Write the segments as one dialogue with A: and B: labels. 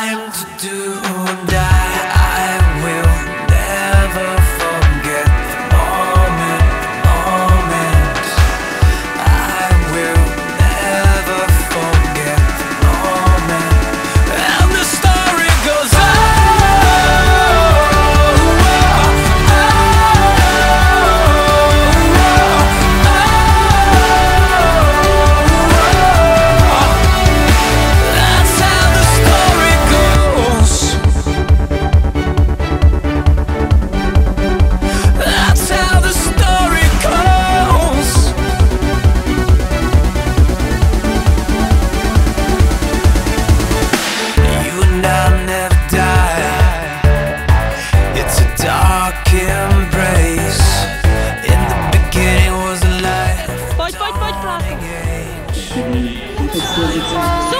A: time to do now. 谢谢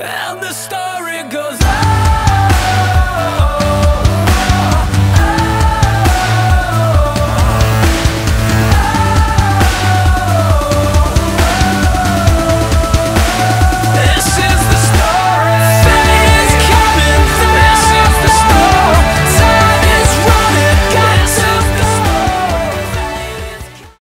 A: and the stars.